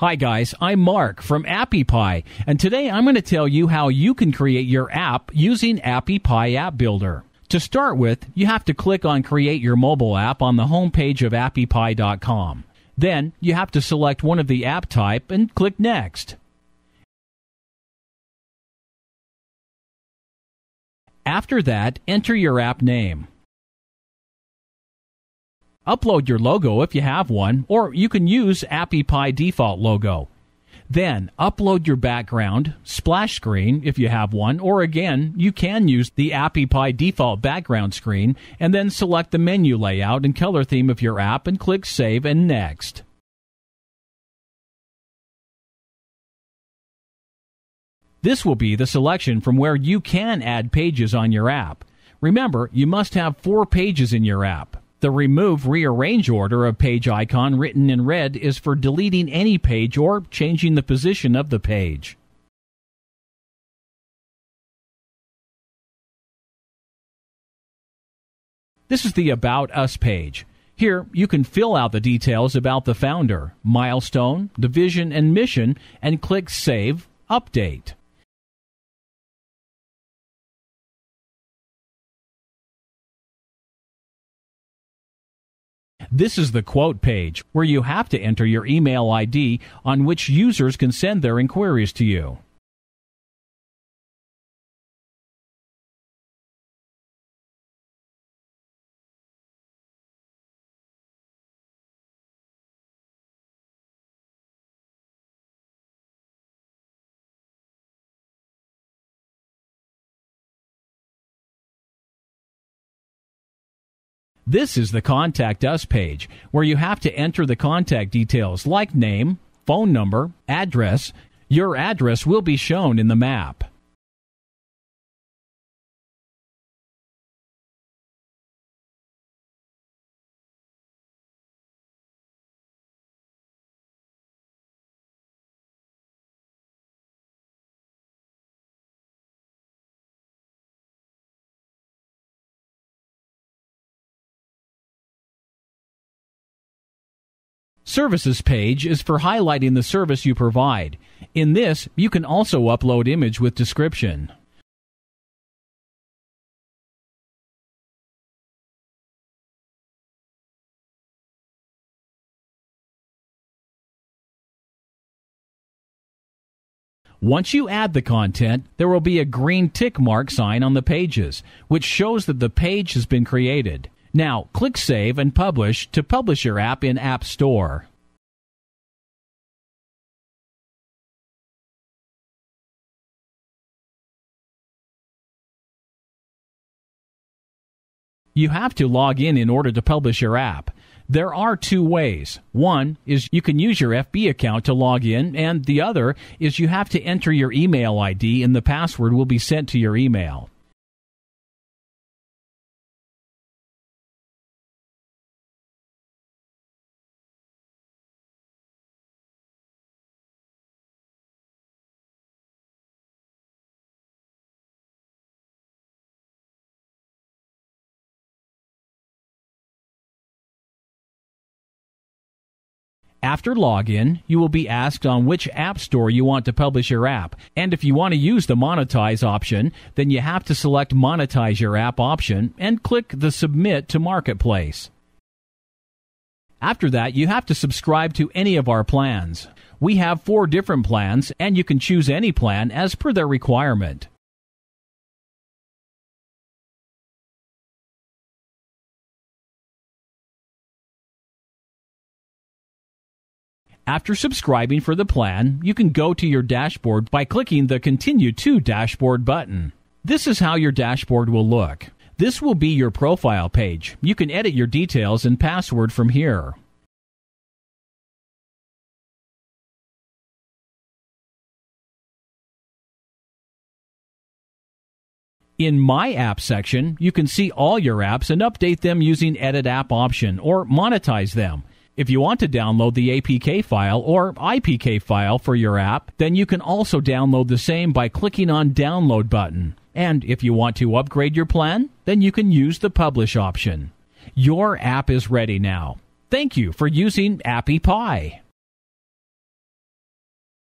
Hi guys, I'm Mark from Appy Pie, and today I'm going to tell you how you can create your app using Appy Pie App Builder. To start with, you have to click on Create Your Mobile App on the homepage of appypie.com. Then, you have to select one of the app type and click Next. After that, enter your app name. Upload your logo if you have one, or you can use Appy AppyPie default logo. Then upload your background, splash screen if you have one, or again, you can use the Appy AppyPie default background screen and then select the menu layout and color theme of your app and click Save and Next. This will be the selection from where you can add pages on your app. Remember, you must have four pages in your app. The remove rearrange order of page icon written in red is for deleting any page or changing the position of the page. This is the About Us page. Here, you can fill out the details about the founder, milestone, the vision and mission, and click Save, Update. This is the quote page, where you have to enter your email ID on which users can send their inquiries to you. This is the Contact Us page, where you have to enter the contact details like name, phone number, address. Your address will be shown in the map. Services page is for highlighting the service you provide. In this, you can also upload image with description. Once you add the content, there will be a green tick mark sign on the pages, which shows that the page has been created. Now, click Save and Publish to publish your app in App Store. You have to log in in order to publish your app. There are two ways. One is you can use your FB account to log in, and the other is you have to enter your email ID and the password will be sent to your email. After login, you will be asked on which app store you want to publish your app. And if you want to use the monetize option, then you have to select monetize your app option and click the submit to marketplace. After that, you have to subscribe to any of our plans. We have four different plans, and you can choose any plan as per their requirement. After subscribing for the plan, you can go to your dashboard by clicking the Continue to Dashboard button. This is how your dashboard will look. This will be your profile page. You can edit your details and password from here. In My App section, you can see all your apps and update them using Edit App option or monetize them. If you want to download the APK file or IPK file for your app, then you can also download the same by clicking on Download button. And if you want to upgrade your plan, then you can use the Publish option. Your app is ready now. Thank you for using Appy Pie.